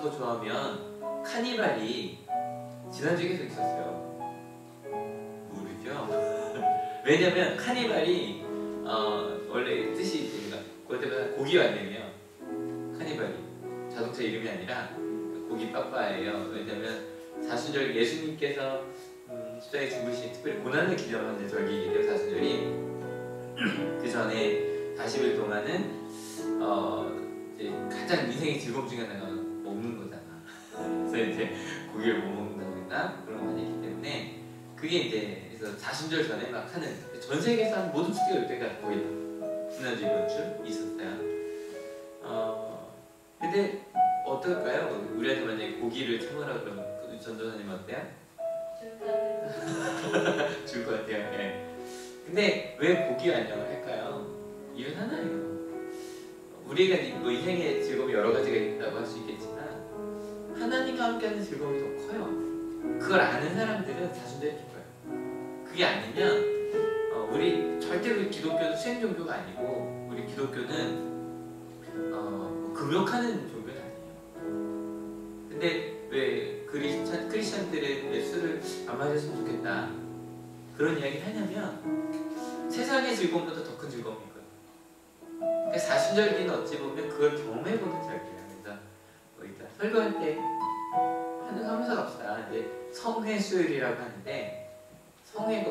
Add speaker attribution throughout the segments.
Speaker 1: 같은 거 좋아하면 카니발이 지난주에 계속 있었어요. 모르죠? 왜냐면 카니발이 어, 원래 뜻이 그러니까 그때마다 고기 왔냐며 카니발이 자동차 이름이 아니라 고기 빠빠예요. 왜냐면 사순절 예수님께서 음, 십자가에 죽으신 특별히 고난을 기념하는 절기이기 때문에 사순절이 그 전에 40일 동안은 어, 가장 인생의 즐거움 중에 하나가. 그래서 이제 고기를 못 먹는다고 했나 그런 거 있기 때문에 그게 이제 그래서 사순절 전에 막 하는 전 세계에서 한 모든 축제가 이때가 거의 다 지난주 이번 주 있었어요. 어 근데 어떨까요? 우리한테 만약에 고기를 참으라 그러면 그 전도사님 어때요? 줄 것 같아요. 예. 근데 왜 고기 안녕을 할까요? 이유는 하나예요. 우리가 이뭐 인생의 즐거움이 여러 가지가 있다고 할 수 있겠지만 하나님과 함께하는 즐거움이 더 커요. 그걸 아는 사람들은 사순절이 기뻐요. 그게 아니면 어, 우리 절대로 기독교는 수행 종교가 아니고 우리 기독교는 어, 뭐 금욕하는 종교는 아니에요. 근데 왜 크리스찬, 크리스찬들은 왜 술을 안 마셨으면 좋겠다 그런 이야기를 하냐면 세상의 즐거움보다 더 큰 즐거움이 있거든요. 그러니까 사순절기는 어찌 보면 그걸 경험해보는 절기예요. 설교할 때 하면서 갑시다. 이제 성회 수요일이라고 하는데 성회가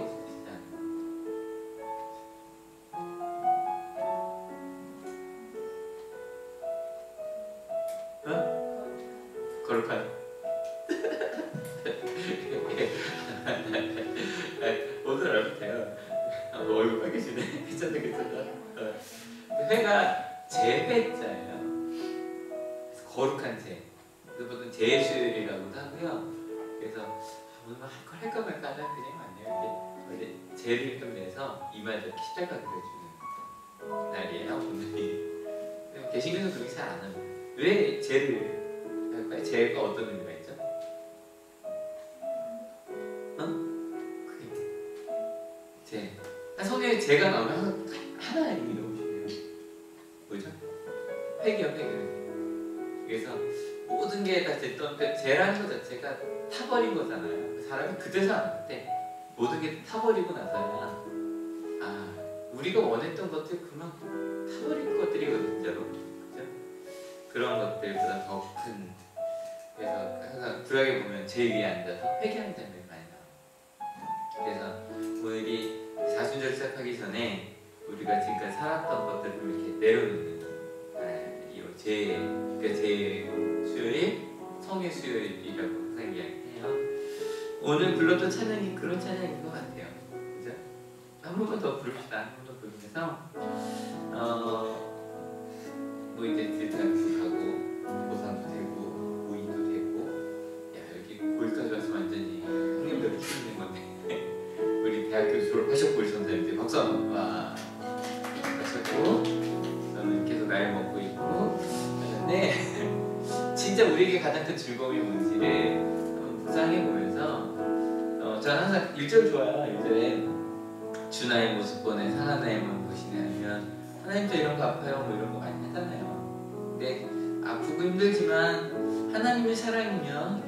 Speaker 1: 개신교는 그렇게 잘 안 합니다. 왜 제를 할까요? 제가 어떤 의미가 있죠? 어? 그게 제. 아, 성경에 제가 나오면 하나의 의미 중요해요. 뭐죠? 회개요, 회개. 그래서 모든 게 다 됐던 그 죄라는 것 자체가 타버린 거잖아요. 사람이 그때서 안 돼. 모든 게 타버리고 나서야 아 우리가 원했던 것들 그만 타버린 것들이거든요. 그런 것들보다 더 큰. 그래서 항상 불하게 보면 제 위에 앉아서 회개하는 장면이 많이 나와요. 그래서 오늘이 사순절 시작하기 전에 우리가 지금까지 살았던 것들을 이렇게 내려놓는 아, 이 제, 그러니까 제 수요일, 성의 수요일이라고 항상 이야기해요. 오늘 불렀던 찬양이 그런 찬양인 것 같아요. 그죠? 한 번만 더 부릅시다. 한 번 더 부르면서 어, 뭐 이제 들탕 하셨고 우리 선생님들 박수 한번 와 하셨고 저는 계속 나이 먹고 있고. 하는데 진짜 우리에게 가장 큰 즐거움이 뭔지를 한번 묵상해 보면서 어, 저는 항상 1절 좋아요. 1절에 주나의 모습 보내 사하나의 몸 보시네 하면 하나님도 이런 거 아파요? 뭐 이런 거 많이 하잖아요. 근데 아프고 힘들지만 하나님의 사랑이면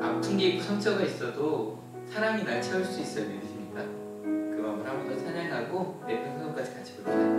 Speaker 1: 아픈 게 있고 상처가 있어도 사랑이 날 채울 수 있어요 한번 더 찬양하고 내 평소까지 같이 부르자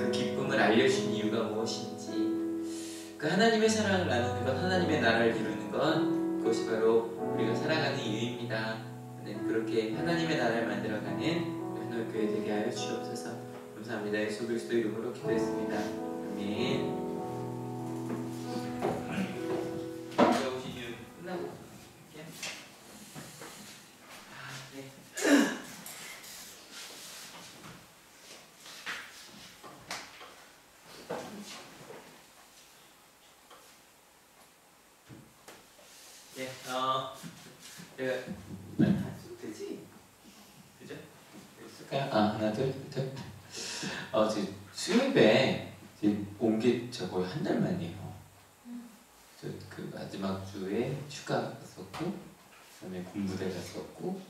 Speaker 1: 그 기쁨을 알려주신 이유가 무엇인지. 그 하나님의 사랑을 나누는 것 하나님의 나라를 이루는 것 그것이 바로 우리가 살아가는 이유입니다. 네, 그렇게 하나님의 나라를 만들어가는 하나의 교회 되게 하여 주옵소서. 감사합니다. 예수 그리스도 이름으로 기도했습니다. 아멘 휴가 갔었고, 그다음에 공부대 갔었고,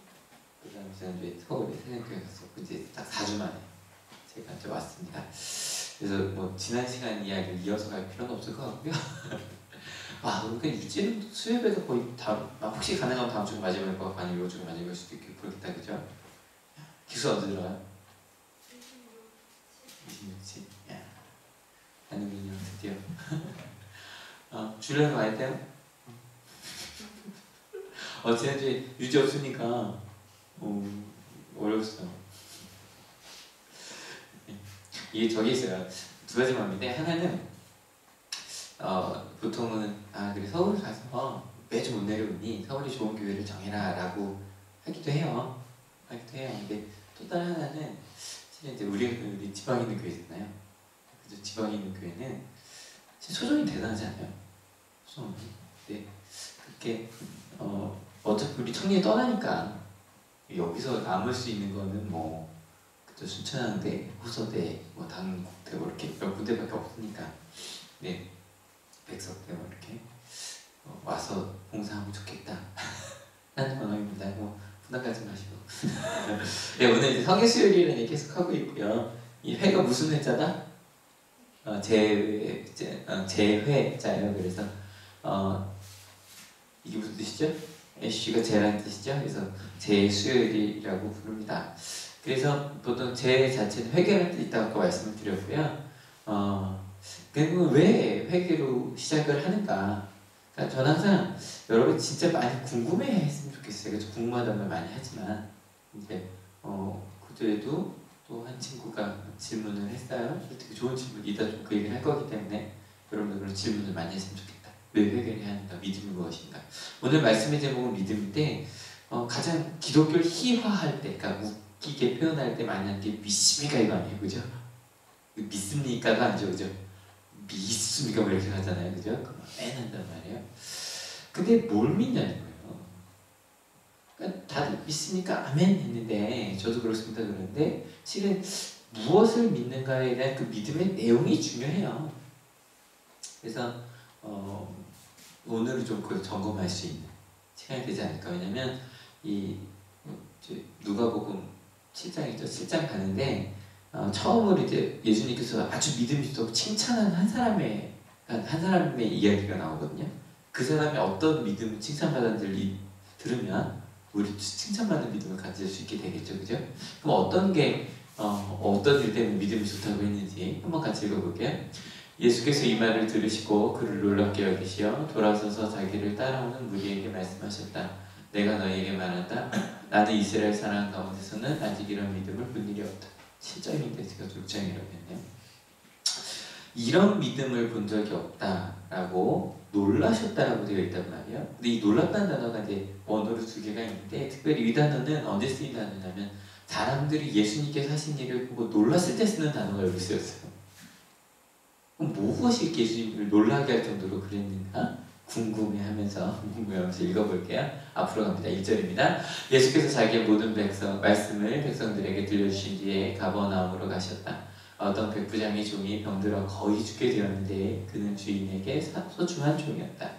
Speaker 1: 그다음에 지난주에 서울에 새내교회 갔었고, 이제 딱 4주 만에 제가 이제 왔습니다. 그래서 뭐 지난 시간 이야기를 이어서 갈 필요는 없을 것 같고요. 아, 그러니까 일주일 수요일에도 거의 다음, 아, 혹시 가능하면 다음 주가 마지막일 것 같고 아니면 이주가 마지막일 수도 있고 그렇겠다, 그죠? 기수 언제 들어가요? 26일. 야, 인형 드디어. 어, 주례는 많이 돼요? 어, 지난주에 유지 없으니까 어, 어려웠어요. 네. 이게 저기 있어요. 두 가지 마음인데 하나는 어, 보통은 아 그래 서울 가서 매주 못 내려오니 서울이 좋은 교회를 정해라라고 하기도 해요. 하기도 해요. 근데 또 다른 하나는 실은 이제 우리 우리 지방에 있는 교회잖아요. 그래서 지방에 있는 교회는 소정이 대단하지 않아요? 소정이. 근데 그렇게 어 어차피 우리 청년이 떠나니까 여기서 남을 수 있는 거는 뭐 그저 순천향대, 호서대, 뭐 당국대 뭐 이렇게 몇 군데밖에 없으니까 네. 백석대 뭐 이렇게 어, 와서 봉사하면 좋겠다 하는 마음입니다. 뭐 부담 갖지 마시고 네, 오늘 이제 성예수요일이라는 얘기 계속 하고 있고요. 이 회가 무슨 회자다? 어, 재회, 재, 어, 재회자예요. 그래서 어, 이게 무슨 뜻이죠? 애쉬가 재라는 뜻이죠. 그래서 재수요일이라고 부릅니다. 그래서 보통 재 자체는 회개라는 뜻이 있다고 말씀을 드렸고요. 어, 그러면 왜 회개로 시작을 하는가? 그러니까 저는 항상 여러분 진짜 많이 궁금해 했으면 좋겠어요. 그래서 궁금하다는 말 많이 하지만 이제 어 그때도 또 한 친구가 질문을 했어요. 되게 좋은 질문 이따 좀그 얘기를 할 거기 때문에 여러분들 그런 질문을 많이 했으면 좋겠다. 왜 회개를 해야 한다? 믿음이 무엇인가? 오늘 말씀의 제목은 믿음인데 어, 가장 기독교를 희화할 때, 그러니까 웃기게 표현할 때 많이 하는 게 믿습니까 이거 아니에요, 그죠? 믿습니까가 아니죠, 그죠? 믿습니까? 뭐 이렇게 하잖아요. 그죠? 맨 한단 말이에요. 근데 뭘 믿냐는 거예요. 그러니까 다들 믿습니까? 아멘 했는데, 저도 그렇습니다. 그런데, 실은 무엇을 믿는가에 대한 그 믿음의 내용이 중요해요. 그래서, 어, 오늘은 좀 그걸 점검할 수 있는 시간이 되지 않을까. 왜냐면 이 누가복음 7장이죠. 7장 가는데 어, 처음으로 이제 예수님께서 아주 믿음이 있고 칭찬한 한 사람의 한 사람의 이야기가 나오거든요. 그 사람이 어떤 믿음을 칭찬받았는지 들으면 우리 칭찬받는 믿음을 가질 수 있게 되겠죠, 그죠? 그럼 어떤 게 어, 어떤 일 때문에 믿음이 좋다고 했는지 한번 같이 읽어볼게요. 예수께서 이 말을 들으시고 그를 놀랍게 여기시어 돌아서서 자기를 따라오는 무리에게 말씀하셨다. 내가 너희에게 말한다. 나는 이스라엘 사람 가운데서는 아직 이런 믿음을 본 일이 없다. 7장인데 제가 6장이라고 했네요. 이런 믿음을 본 적이 없다라고 놀라셨다라고 되어 있단 말이에요. 근데 이 놀랐다는 단어가 이제 원어로 두 개가 있는데 특별히 이 단어는 언제 쓰인 단어냐면 사람들이 예수님께서 하신 일을 보고 놀랐을 때 쓰는 단어가 여기 쓰였어요. 그럼 무엇이 예수님을 놀라게 할 정도로 그랬는가? 궁금해하면서 궁금해하면서 읽어볼게요. 앞으로 갑니다. 1절입니다. 예수께서 자기의 모든 백성 말씀을 백성들에게 들려주신 뒤에 가버나움으로 가셨다. 어떤 백부장의 종이 병들어 거의 죽게 되었는데 그는 주인에게 소중한 종이었다.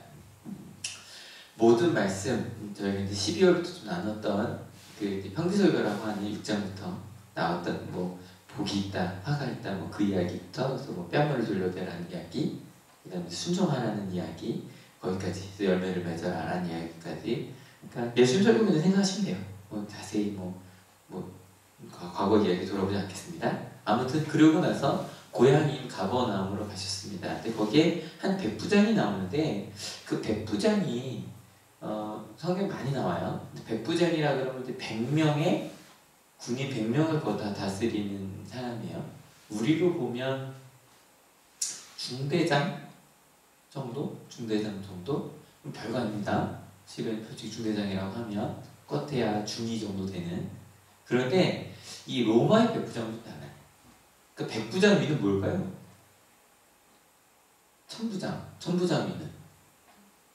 Speaker 1: 모든 말씀 저희가 이제 12월부터 좀 나눴던 그 평지설교라고 하는 6장부터 나왔던 뭐 복이 있다, 화가 있다, 뭐 그 이야기부터 그래서 뭐 뺨을 돌려대라는 이야기, 그다음에 순종하라는 이야기, 거기까지 열매를 맺어라라는 이야기까지. 그러니까 예술 설교는 생각하시면 돼요. 뭐 자세히 뭐, 뭐 과거 이야기 돌아보지 않겠습니다. 아무튼 그러고 나서 고향인 가버나움으로 가셨습니다. 근데 거기에 한 백부장이 나오는데 그 백부장이 어, 성경 많이 나와요. 백부장이라 그러면 이제 100명의 군인 100명을 거다 다스리는 사람이에요. 우리로 보면 중대장 정도? 중대장 정도? 별거 아닙니다. 실은 솔직히 중대장이라고 하면 껏해야 중위 정도 되는 그런데 이 로마의 백부장은 달라요. 그 백부장 위는 뭘까요? 천부장, 천부장 위는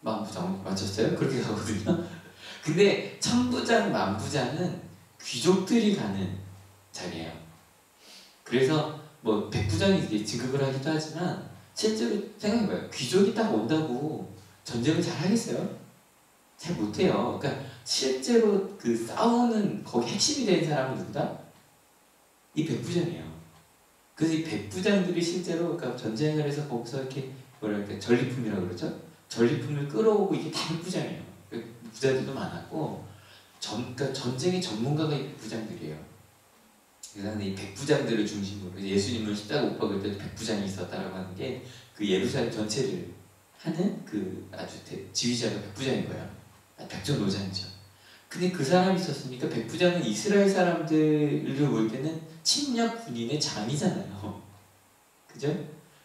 Speaker 1: 만부장 맞췄어요? 그렇게 가거든요. 근데 천부장, 만부장은 귀족들이 가는 자리예요. 그래서 뭐 백부장이 이제 지급을 하기도 하지만 실제로 생각해봐요. 귀족이 딱 온다고 전쟁을 잘 하겠어요? 잘 못해요. 그러니까 실제로 그 싸우는 거기 핵심이 된 사람은 누구다? 이 백부장이에요. 그래서 이 백부장들이 실제로 그러니까 전쟁을 해서 거기서 이렇게 뭐랄까 전리품이라고 그러죠. 전리품을 끌어오고 이게 다 백부장이에요. 그 부자들도 많았고 전, 그러니까 전쟁의 전문가가 이 백부장들이에요. 그래서 이 백부장들을 중심으로 예수님을 십자가 못 박을 때 백부장이 있었다라고 하는 게 그 예루살렘 전체를 하는 그 아주 대, 지휘자가 백부장인 거예요. 아, 백전노장이죠. 근데 그 사람이 있었으니까 백부장은 이스라엘 사람들을 볼 때는 침략 군인의 장이잖아요. 그죠?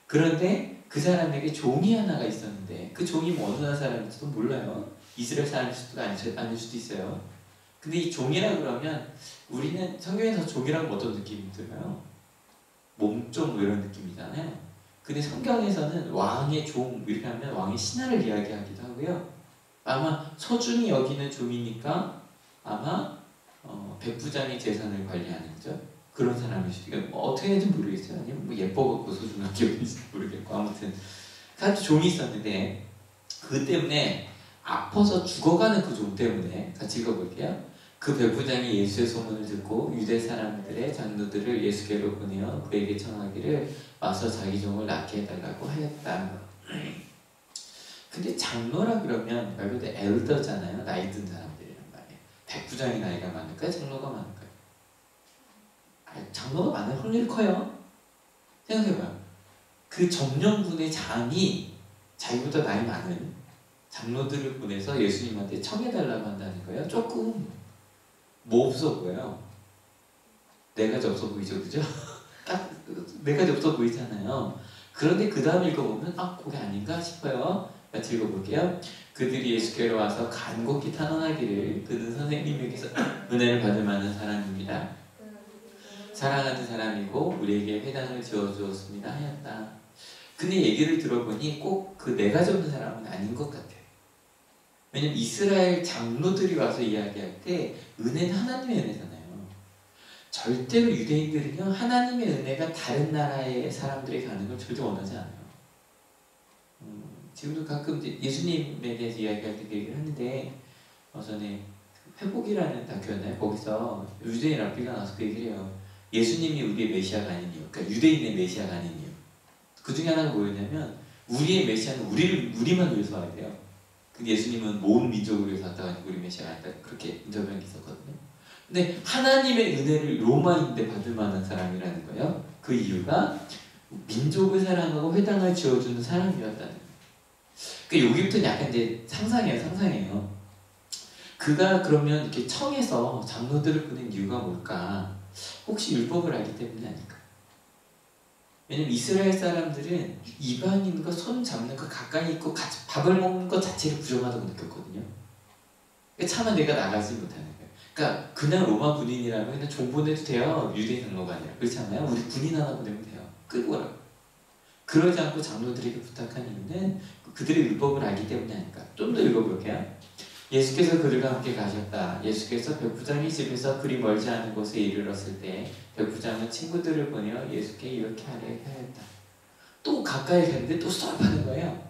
Speaker 1: 그런데 그 사람에게 종이 하나가 있었는데 그 종이 뭐 어느 나라 사람인지도 몰라요. 이스라엘 사람일 수도 아닐 수도 있어요. 근데 이 종이라 그러면 우리는 성경에서 종이라고 어떤 느낌이 들어요? 몸종 뭐 이런 느낌이잖아요. 근데 성경에서는 왕의 종 이렇게 하면 왕의 신하를 이야기하기도 하고요. 아마 서준이 여기는 종이니까 아마 어, 백부장의 재산을 관리하는 거죠. 그런 사람일 수도 있고 뭐 어떻게 했는지 모르겠어요. 아니면 뭐 예뻐갖고 서준한 기억인지 모르겠고 아무튼 같이 종이 있었는데 그 때문에 아파서 죽어가는 그 종 때문에 같이 읽어볼게요. 그 백부장이 예수의 소문을 듣고 유대 사람들의 장로들을 예수께로 보내어 그에게 청하기를 와서 자기 종을 낳게 해달라고 하였다. 근데 장로라 그러면 말 그대로 엘더잖아요. 나이 든 사람들이란 말이에요. 백부장이 나이가 많을까요? 장로가 많을까요? 아, 장로가 많을 확률이 커요. 생각해봐요. 그 점령군의 장이 자기보다 나이 많은 장로들을 보내서 예수님한테 청해달라고 한다는 거예요. 조금 뭐 없어 보여요? 네 가지 없어 보이죠, 그죠? 딱네 가지 없어 보이잖아요. 그런데 그 다음 읽어보면 아, 그게 아닌가 싶어요. 같이 읽어볼게요. 그들이 예수께로 와서 간곡히 탄원하기를 그는 선생님에게서 은혜를 받을 만한 사람입니다. 사랑하는 사람이고 우리에게 회당을 지어주었습니다 하였다. 근데 얘기를 들어보니 꼭 그 네 가지 없는 사람은 아닌 것 같아요. 왜냐면 이스라엘 장로들이 와서 이야기할 때 은혜는 하나님의 은혜잖아요. 절대로 유대인들은요 하나님의 은혜가 다른 나라의 사람들이 가는 걸 절대 원하지 않아요. 음, 지금도 가끔 예수님에 대해서 이야기할 때그 얘기를 하는데 어, 전에 회복이라는 다큐였나요? 거기서 유대인 랍비가 나와서 그 얘기를 해요. 예수님이 우리의 메시아가 아닌 이유, 그러니까 유대인의 메시아가 아닌 이유. 그 중에 하나가 뭐였냐면 우리의 메시아는 우리를 우리만 위해서 와야 돼요. 근데 예수님은 모든 민족을 위해서 왔다가 우리 메시아가. 그렇게 인터뷰한 게 있었거든요. 근데 하나님의 은혜를 로마인데 받을 만한 사람이라는 거예요. 그 이유가 민족을 사랑하고 회당을 지어주는 사람이었다는 거예요. 그러니까 여기부터는 약간 이제 상상이에요, 상상이에요. 그가 그러면 이렇게 청에서 장로들을 보낸 이유가 뭘까? 혹시 율법을 알기 때문이 아닐까? 왜냐면 이스라엘 사람들은 이방인과 손 잡는 거 가까이 있고 같이 밥을 먹는 것 자체를 부정하다고 느꼈거든요. 그러니까 차마 내가 나가지 못하는 거예요. 그러니까 그냥 로마 군인이라면 그냥 종 보내도 돼요. 유대인 장로가 아니라 그렇잖아요. 우리 군인 하나 보내면 돼요. 끌고 오라고. 그러지 않고 장로들에게 부탁한 이유는 그들의 율법을 알기 때문이 아닐까. 좀 더 읽어볼게요. 예수께서 그들과 함께 가셨다. 예수께서 백부장이 집에서 그리 멀지 않은 곳에 이르렀을 때 백부장은 친구들을 보내어 예수께 이렇게 하려 하였다. 또 가까이 갔는데 또 수업하는 거예요.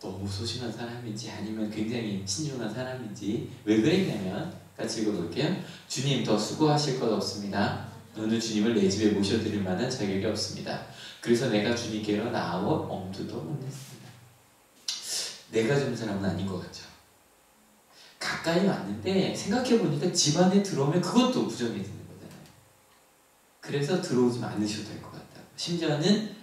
Speaker 1: 너무 소심한 사람인지 아니면 굉장히 신중한 사람인지 왜 그랬냐면 같이 읽어볼게요. 주님 더 수고하실 것 없습니다. 너는 주님을 내 집에 모셔드릴 만한 자격이 없습니다. 그래서 내가 주님께로 나아올 엄두도 못 냈습니다. 내가 준 사람은 아닌 것 같죠. 가까이 왔는데 생각해보니까 집 안에 들어오면 그것도 부정해지는 거잖아요. 그래서 들어오지 않으셔도 될 것 같다. 심지어는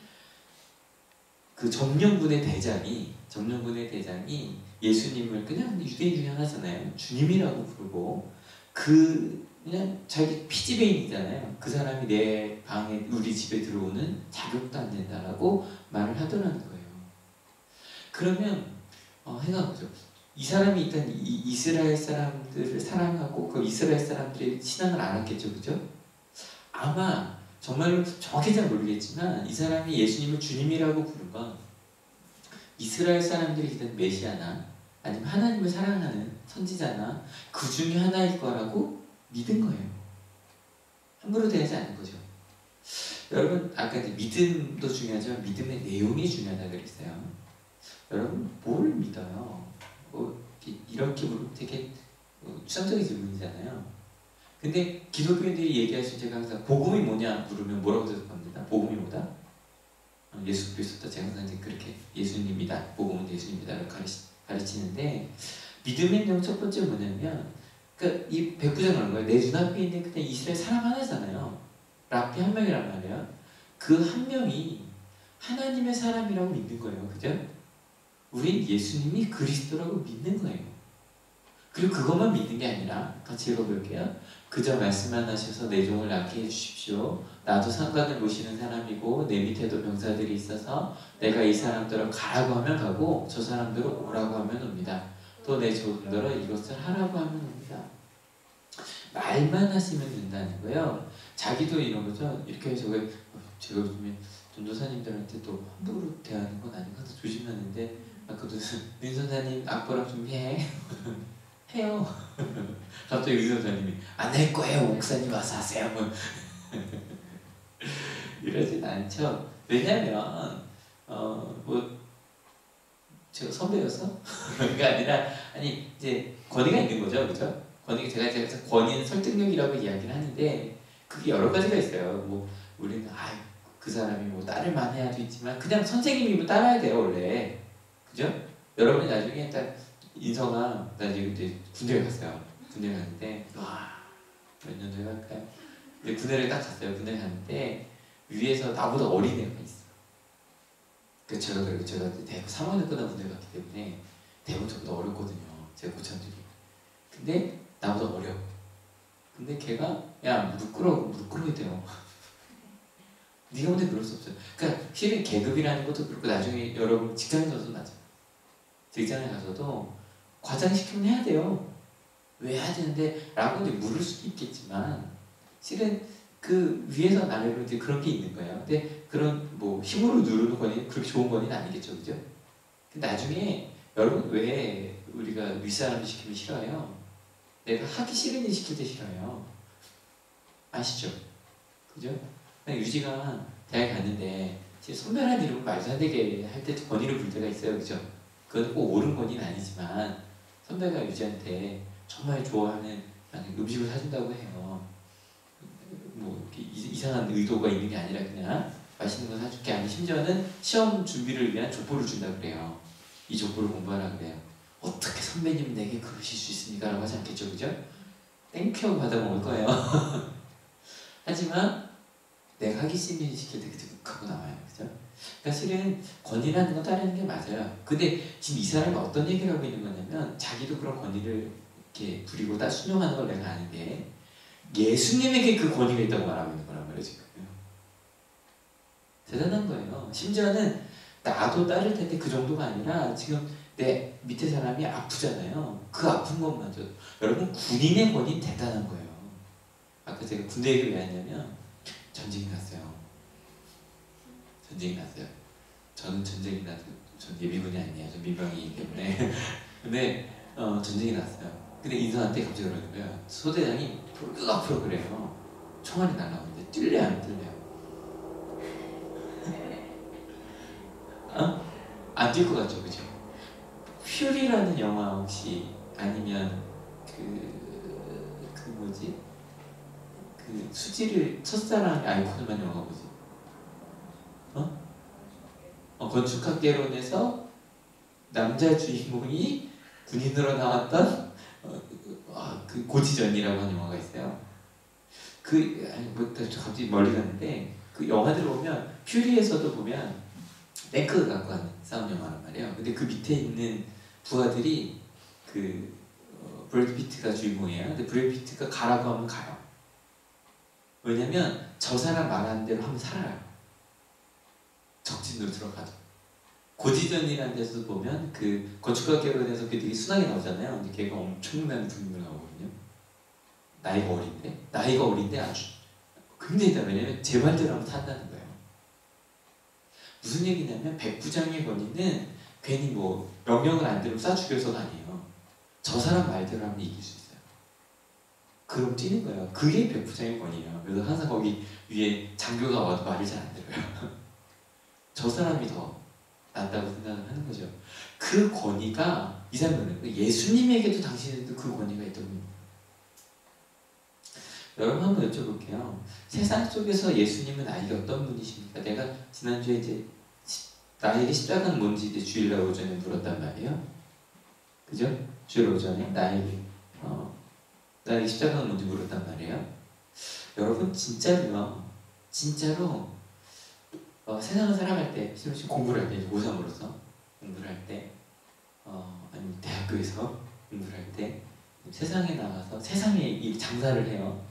Speaker 1: 그 점령군의 대장이 점령군의 대장이 예수님을 그냥 유대인 중에 하나잖아요. 주님이라고 부르고 그 그냥 자기 피지배인이잖아요. 그 사람이 내 방에 우리 집에 들어오는 자격도 안 된다라고 말을 하더라는 거예요. 그러면 어, 생각해보죠. 이 사람이 일단 이 이스라엘 사람들을 사랑하고 그 이스라엘 사람들의 신앙을 알았겠죠, 그죠? 아마 정말로 정확히 잘 모르겠지만 이 사람이 예수님을 주님이라고 부른 건 이스라엘 사람들이 기다린 메시아나 아니면 하나님을 사랑하는 선지자나 그 중에 하나일 거라고 믿은 거예요. 함부로 대하지 않은 거죠. 여러분 아까 믿음도 중요하지만 믿음의 내용이 중요하다 그랬어요. 여러분 뭘 믿어요? 뭐 이렇게 물으면 되게 추상적인 질문이잖아요. 근데 기독교인들이 얘기하실 때 항상 복음이 뭐냐 물으면 뭐라고 대답합니다. 복음이 뭐다? 예수 그리스도다. 제가 항상 그렇게 예수님이다. 복음은 예수님이다를 가르치, 가르치는데 믿음의 내용 첫 번째 뭐냐면 그러니까 이 백부장 그런 거예요. 내 눈앞에 있는 그냥 이스라엘 사람 하나잖아요. 라피 한 명이란 말이야. 그한 명이 하나님의 사람이라고 믿는 거예요. 그죠? 우린 예수님이 그리스도라고 믿는 거예요. 그리고 그것만 믿는 게 아니라 같이 읽어볼게요. 그저 말씀만 하셔서 내 종을 낫게 해주십시오. 나도 상관을 모시는 사람이고 내 밑에도 병사들이 있어서 내가 이 사람들을 가라고 하면 가고 저 사람들을 오라고 하면 옵니다. 또 내 종들은 이것을 하라고 하면 옵니다. 말만 하시면 된다는 거예요. 자기도 이런 거죠. 이렇게 해서 제가 요즘에 전도사님들한테 또 함부로 대하는 건 항상 조심하는데 아까도 민 선사님 악보랑 준비해 해요. 갑자기 민 선사님이 안 할 거예요. 목사님 와서 하세요. 뭐. 이러진 않죠. 왜냐면 어뭐 제가 선배여서 그게 아니라 아니 이제 권위가 있는 거죠, 그죠? 권위 제가 제가 권위는 설득력이라고 이야기를 하는데 그게 여러 가지가 있어요. 뭐 우리는 아그 사람이 뭐 따를만 해야도 있지만 그냥 선생님이면 따라야 돼요 원래 그죠? 여러분이 나중에 딱 인성아 나 지금 이제 군대를 갔어요. 군대 갔는데 와몇 년도에 갈까요? 근데 군대를 딱 갔어요. 군대 갔는데 위에서 나보다 어린 애가 있어. 그 제가 그리고 제가 대학교 3학년 끝난 군대 갔기 때문에 대부분 저보다 어렸거든요. 제 고참들이. 근데 나보다 어려. 근데 걔가 야 무릎 꿇어 무릎 돼요. 네가 근데 그럴 수 없어요. 그러니까 실은 계급이라는 것도 그렇고 나중에 여러분 직장에 가서도 맞아. 직장에 가서도 과장 시키면 해야 돼요. 왜 해야 되는데 라고 이제 물을 수도 있겠지만 실은 그 위에서 아래로 이제 그런 게 있는 거예요. 근데 그런 뭐 힘으로 누르는 권위 그렇게 좋은 권위는 아니겠죠, 그죠? 나중에 여러분 왜 우리가 윗사람 시키면 싫어요? 내가 하기 싫은 일 시킬 때 싫어요. 아시죠? 그죠? 유지가 대학 갔는데 선별한 이름을 말도 안 되게 할 때 권위를 부를 때가 있어요, 그죠? 그건 꼭 옳은 권위는 아니지만 선배가 유지한테 정말 좋아하는 음식을 사준다고 해요. 뭐 이상한 의도가 있는 게 아니라 그냥 맛있는 거 사줄게 아니 심지어는 시험 준비를 위한 족보를 준다 그래요. 이 족보를 공부하라 그래요. 어떻게 선배님 내게 그러실 수 있습니까? 라고 하지 않겠죠, 그죠? thank you 하고 받아 먹을 거예요. 하지만 내가 하기 싫으면 시킬 때 하고 나와요, 그죠? 그러니까 실은 권위라는 건 따르는 게 맞아요. 근데 지금 이 사람이 어떤 얘기를 하고 있는 거냐면 자기도 그런 권위를 이렇게 부리고 다 순종하는 걸 내가 아는데 예수님에게 그 권위가 있다고 말하고 있는 거란 말이에요, 지금. 대단한 거예요. 심지어는 나도 따를 텐데 그 정도가 아니라 지금 내 밑에 사람이 아프잖아요. 그 아픈 것마저 여러분 군인의 권위 대단한 거예요. 아까 제가 군대 얘기를 왜 했냐면 전쟁이 났어요. 전쟁이 났어요. 저는 전쟁이 나서 전 예비군이 아니에요. 전 민병이기 때문에. 근데 어, 전쟁이 났어요. 근데 인선한테 갑자기 그러는 거예요. 소대장이 쭉 앞으로 그래요. 총알이 날라오는데 뛸래 안 뛸래요? 어? 안뛸 것 같죠, 그죠? 퓨리라는 영화 혹시 아니면 그, 그 뭐지? 그 수지를 첫사랑 아이콘만 영화 뭐지? 어? 어 건축학개론에서 남자 주인공이 군인으로 나왔던 어, 아, 그 고지전이라고 하는 영화가 있어요. 그 아니 뭐 갑자기 멀리 갔는데 그 영화들 보면 퓨리에서도 보면 탱크가 갖고 가는 싸움 영화란 말이에요. 근데 그 밑에 있는 부하들이 그 어, 브래드 피트가 주인공이에요. 근데 브래드 피트가 가라고 하면 가요. 왜냐면 저 사람 말하는 대로 하면 살아요. 적진으로 들어가도. 고지전이라는 데서 보면 그 건축가 결혼해서 그 되게 순하게 나오잖아요. 근데 걔가 엄청난 분으로 나오거든요. 나이가 어린데 나이가 어린데 아주 굉장히 다 왜냐면 제 말대로 하면 탄다는 거예요. 무슨 얘기냐면 백부장의 권위는 괜히 뭐 명령을 안 들으면 쏴 죽여서가 아니에요. 저 사람 말대로 하면 이길 수. 그럼 뛰는 거예요. 그게 백부장의 권위예요. 그래서 항상 거기 위에 장교가 와도 말을 잘 안 들어요. 저 사람이 더 낫다고 생각을 하는 거죠. 그 권위가 이 사람은 예수님에게도 당신에게도 그 권위가 있다고 합니다. 여러분 한번 여쭤볼게요. 세상 속에서 예수님은 나에게 어떤 분이십니까? 내가 지난주에 이제 나에게 십자가는 뭔지 이제 주일 오전에 물었단 말이에요. 그죠? 주일 오전에 나에게 어, 나에게 십자가는 뭔지 물었단 말이에요. 여러분 진짜로요. 진짜로 어, 세상을 살아갈 때, 공부를 할 때, 고3으로서 공부를 할 때, 어, 아니면 대학교에서 공부를 할 때, 세상에 나가서 세상에 이 장사를 해요.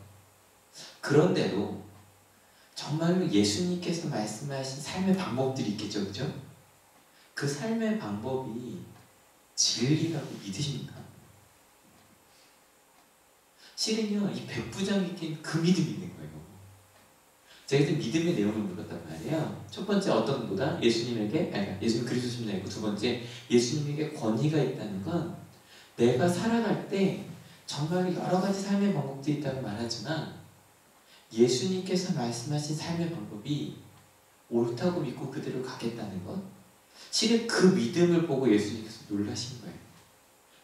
Speaker 1: 그런데도 정말로 예수님께서 말씀하신 삶의 방법들이 있겠죠, 그죠? 그 삶의 방법이 진리라고 믿으십니까? 실은요, 이 백부장이 낀 그 믿음이 있는 거예요. 제가 그때 믿음의 내용을 물었단 말이에요. 첫 번째 어떤 것보다 예수님에게, 아니, 예수님 그리스도십니다. 있고 두 번째, 예수님에게 권위가 있다는 건 내가 살아갈 때 정말 여러 가지 삶의 방법도 있다고 말하지만 예수님께서 말씀하신 삶의 방법이 옳다고 믿고 그대로 가겠다는 것. 실은 그 믿음을 보고 예수님께서 놀라신 거예요.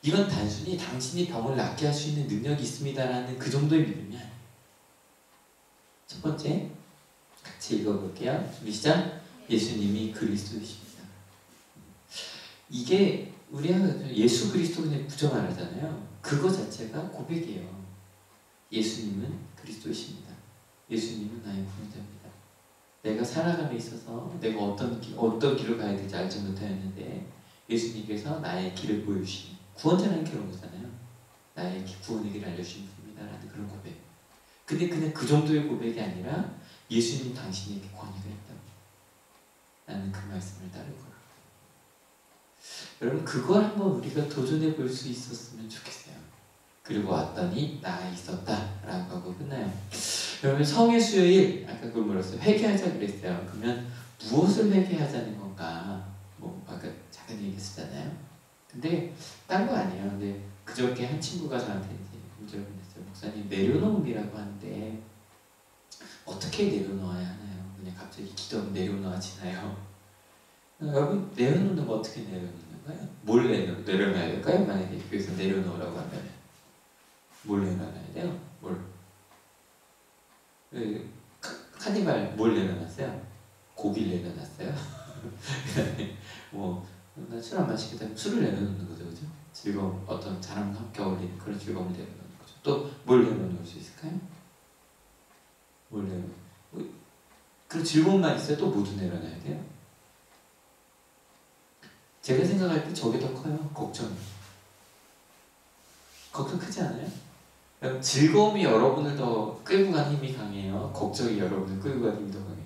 Speaker 1: 이건 단순히 당신이 병을 낫게 할 수 있는 능력이 있습니다라는 그 정도의 믿음이 아니에요. 첫 번째, 같이 읽어볼게요. 준비 시작. 예수님이 그리스도이십니다. 이게 우리가 예수 그리스도 그냥 부정 안 하잖아요. 그거 자체가 고백이에요. 예수님은 그리스도이십니다. 예수님은 나의 구원자입니다. 내가 살아감에 있어서 내가 어떤 길, 어떤 길을 가야 될지 알지 못하였는데 예수님께서 나의 길을 보여주신 구원자라는 그런 거잖아요. 나의 구원의 길을 알려주신 분입니다라는 그런 고백. 근데 그냥 그 정도의 고백이 아니라 예수님 당신에게 권위가 있다. 나는 그 말씀을 거라. 여러분 그걸 한번 우리가 도전해 볼 수 있었으면 좋겠어요. 그리고 왔더니 나 있었다라고 하고 끝나요. 여러분 성의 수요일 아까 그걸 물었어요. 회개하자 그랬어요. 그러면 무엇을 회개하자는 건가? 뭐 아까 잠깐 얘기했었잖아요. 근데 딴 거 아니에요. 근데 그저께 한 친구가 저한테 이제 문제를 보냈어요. 목사님 내려놓음이라고 하는데 어떻게 내려놓아야 하나요? 그냥 갑자기 기도 내려놓아지나요? 여러분 내려놓는 거 어떻게 내려놓는 거예요? 못뭘 내려, 내려놔야 될까요? 만약에 교회에서 내려놓으라고 하면 뭘 내려놔야 돼요? 뭘? 그, 카니발 뭘 내려놨어요? 고기를 내려놨어요? 뭐나 술 안 마시게 되면 술을 내려놓는 거죠, 그죠? 즐거움, 어떤 사람과 함께 어울리는 그런 즐거움을 내려놓는 거죠. 또 뭘 내려놓을 수 있을까요? 뭘 내려? 뭐, 그런 즐거움만 있어요. 또 모두 내려놔야 돼요. 제가 생각할 때 저게 더 커요. 걱정. 걱정 크지 않아요? 즐거움이 여러분을 더 끌고 간 힘이 강해요. 걱정이 여러분을 끌고 간 힘이 더 강해요.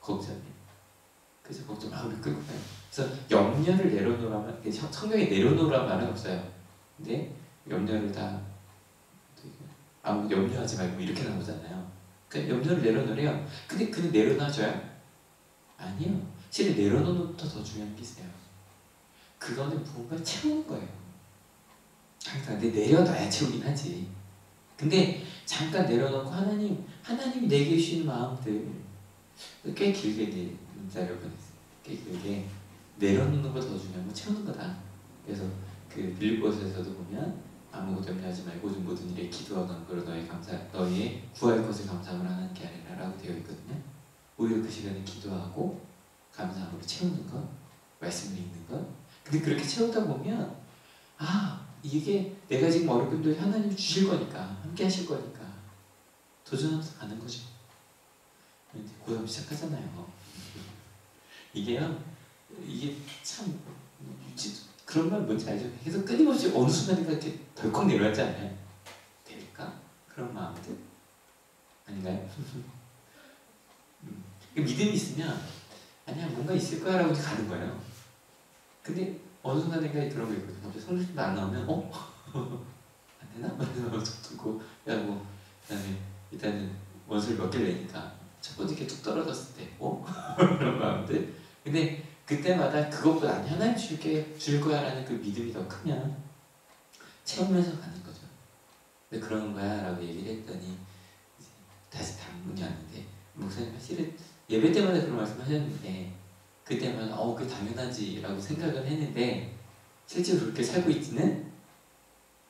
Speaker 1: 걱정이. 그래서 걱정 마음을 끌고 가요. 그래서 염려를 내려놓으라면 성경에 내려놓으라는 말은 없어요. 근데 염려를 다 아무 염려하지 말고 이렇게 나오잖아요. 그러니까 염려를 내려놓으래요. 근데 그냥 내려놔줘요? 아니요. 실은 내려놓는 것부터 더 중요한 게 있어요. 그거는 무언가 채우는 거예요. 항상 근데 내려놔야 채우긴 하지. 근데 잠깐 내려놓고 하나님, 하나님이 내게 주신 마음들 꽤 길게 내 문자를 보냈어요. 꽤 길게 내려놓는 것더 중요한 건 채우는 거다. 그래서 그 빌보스에서도 보면 아무것도 염려하지 말고 모든 일에 기도하건 그로 너희 감사 너희의 구할 것을 감사함을 하는 게 아니라라고 되어 있거든요. 오히려 그 시간에 기도하고 감사함으로 채우는 것, 말씀을 읽는 것. 근데 그렇게 채우다 보면 아 이게 내가 지금 어렵은데 하나님 주실 거니까 함께 하실 거니까 도전하면서 가는 거죠. 고3 시작하잖아요. 이게요 이게 참 그런 말 뭔지 알죠? 계속 끊임없이 어느 순간인가 이렇게 덜컥 내려왔지 않아요? 될까? 그런 마음들? 아닌가요? 음. 믿음이 있으면 아니야 뭔가 있을 거야 라고 가는 거예요. 근데 어느 순간인가 그런 거 있거든요. 갑자기 성적도 안 나오면 어? 안 되나? 속 두고 야뭐 그다음에 일단은 원수를 몇 개를 내니까 첫 번째 게 툭 떨어졌을 때 어? 그런 마음들 근데 그때마다 그것보다 아니 하나님 줄게 줄 거야라는 그 믿음이 더 크면 채우면서 가는 거죠. 왜 그런 거야라고 얘기를 했더니 다시 단문이 왔는데 목사님 사실은 예배 때마다 그런 말씀하셨는데 그때마다 어 그게 당연하지라고 생각을 했는데 실제로 그렇게 살고 있지는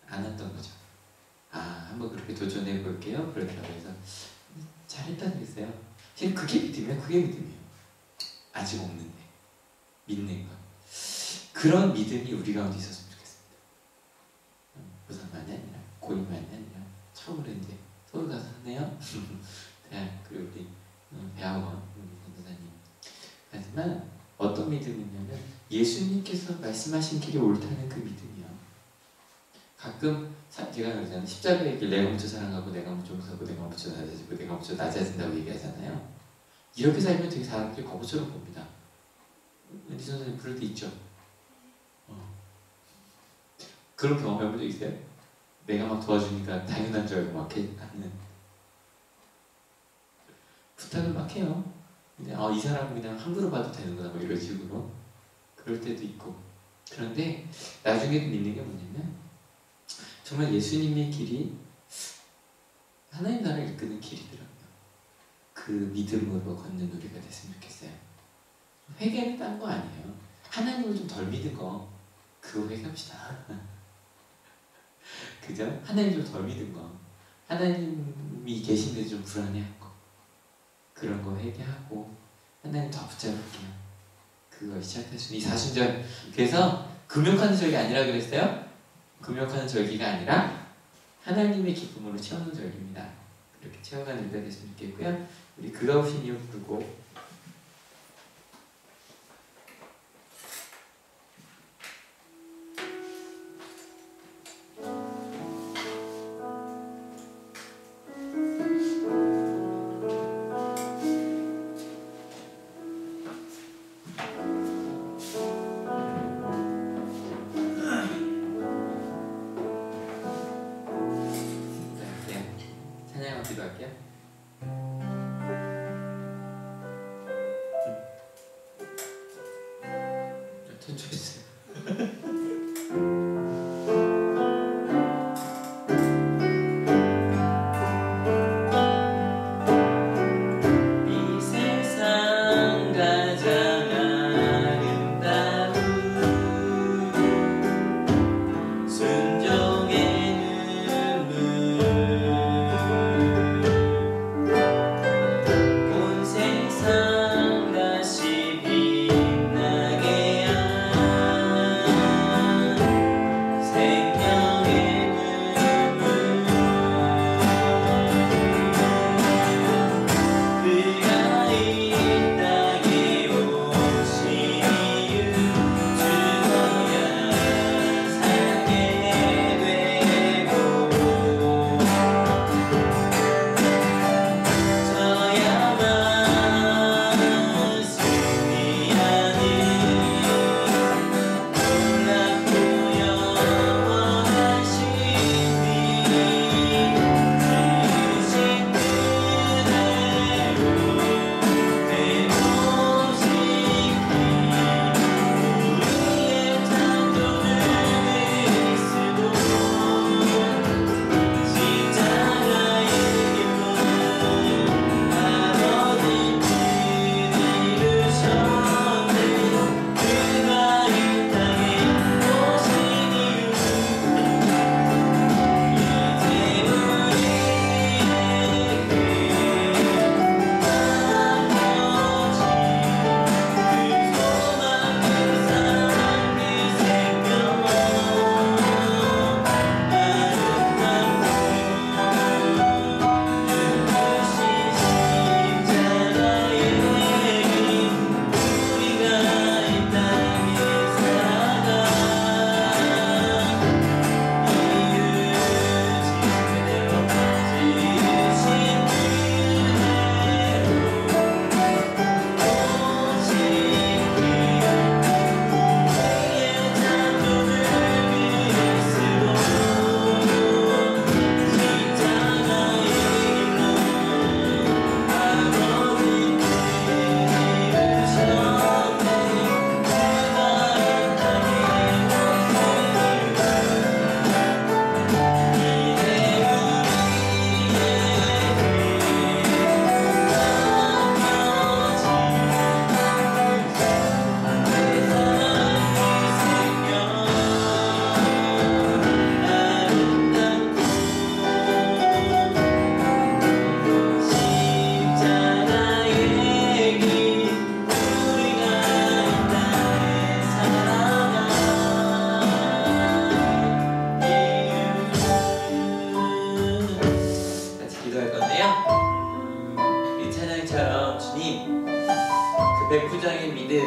Speaker 1: 않았던 거죠. 아 한번 그렇게 도전해 볼게요. 그렇다고 해서 잘했다는 실은 그게 믿음이야. 그게 믿음이에요. 아직 없는데. 믿는 것. 그런 믿음이 우리 가운데 있었으면 좋겠습니다. 부산만이 아니라 고인만이 아니라 처음으로 이제 서울 가서 하네요. 대학 그리고 우리 음, 대학원 전도사님. 하지만 어떤 믿음이냐면 예수님께서 말씀하신 길이 옳다는 그 믿음이요. 가끔 제가 그러잖아요. 십자가의 길 내가 먼저 사랑하고 내가 먼저 용서하고 내가 먼저 낮아지고 내가 먼저 낮아진다고 얘기하잖아요. 이렇게 살면 되게 사람들이 바보처럼 봅니다. 리 선생님 그럴 때 있죠. 어. 그런 경험 해본 적 있어요? 내가 막 도와주니까 당연한 줄 알고 막 하는 부탁을 막 해요. 근데 아, 이 사람은 그냥 함부로 봐도 되는구나 뭐 이런 식으로 그럴 때도 있고 그런데 나중에 믿는 게 뭐냐면 정말 예수님의 길이 하나님 나라를 이끄는 길이더라고요. 그 믿음으로 걷는 우리가 됐으면 좋겠어요. 회개는 딴 거 아니에요. 하나님을 좀 덜 믿은 거 그거 회개합시다. 그죠? 하나님 좀 덜 믿은 거 하나님이 계신데 좀 불안해한 거 그런 거 회개하고 하나님 더 붙잡을게요. 그거 시작할 수 있는 이 사순절 그래서 금욕하는 절기 아니라 그랬어요? 금욕하는 절기가 아니라 하나님의 기쁨으로 채우는 절기입니다. 이렇게 채워가는 일가 됐으면 좋겠고요. 우리 그가 오신 이유 부르고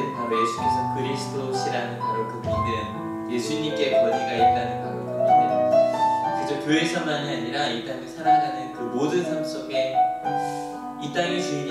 Speaker 1: 믿음 바로 예수께서 그리스도시라는 바로 그 믿음 예수님께 거리가 있다는 바로 그 믿음. 그저 교회에서만이 아니라 이 땅을 살아가는 그 모든 삶 속에 이 땅의 주인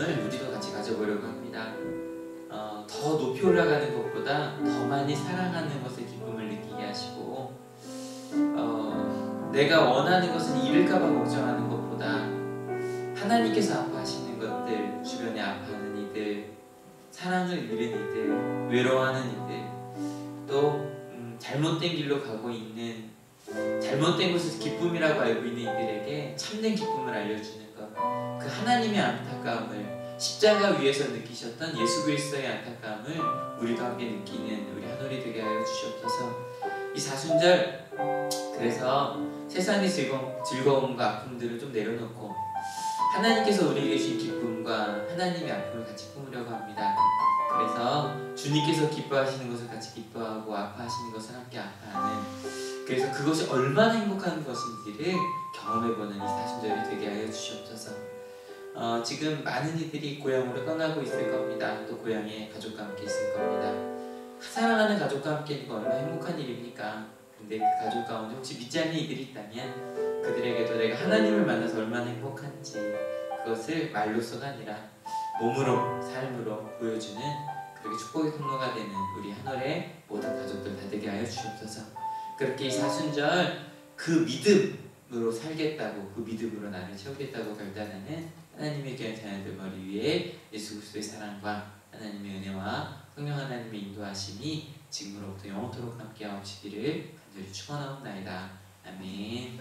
Speaker 1: 마음을 우리도 같이 가져보려고 합니다. 어, 더 높이 올라가는 것보다 더 많이 사랑하는 것의 기쁨을 느끼게 하시고 어, 내가 원하는 것을 잃을까봐 걱정하는 것보다 하나님께서 아파하시는 것들, 주변에 아파하는 이들, 사랑을 잃은 이들, 외로워하는 이들, 또 음, 잘못된 길로 가고 있는 잘못된 것을 기쁨이라고 알고 있는 이들에게 참된 기쁨을 알려주는 것, 그 하나님의 안타까움을 십자가 위에서 느끼셨던 예수 그리스도의 안타까움을 우리도 함께 느끼는 우리 하늘이 되게 하여 주시옵소서. 이 사순절 그래서 세상의 즐거움, 즐거움과 아픔들을 좀 내려놓고 하나님께서 우리에게 주신 기쁨과 하나님의 아픔을 같이 품으려고 합니다. 그래서 주님께서 기뻐하시는 것을 같이 기뻐하고 아파하시는 것을 함께 아파하는 그래서 그것이 얼마나 행복한 것인지를 경험해보는 이 사순절이 되게 하여 주시옵소서. 어, 지금 많은 이들이 고향으로 떠나고 있을 겁니다. 또 고향에 가족과 함께 있을 겁니다. 사랑하는 가족과 함께 있는 건 얼마나 행복한 일입니까? 근데 그 가족 가운데 혹시 믿지 않는 이들이 있다면 그들에게도 내가 하나님을 만나서 얼마나 행복한지 그것을 말로서가 아니라 몸으로 삶으로 보여주는 그렇게 축복의 통로가 되는 우리 한월의 모든 가족들 다 되게 하여 주시옵소서. 그렇게 이 사순절 그 믿음으로 살겠다고 그 믿음으로 나를 채우겠다고 결단하는 하나님의 귀한 자녀들 머리 위에 예수 그리스도의 사랑과 하나님의 은혜와 성령 하나님의 인도하심이 지금으로부터 영원토록 함께 하시기를 간절히 축원하옵나이다. 아멘.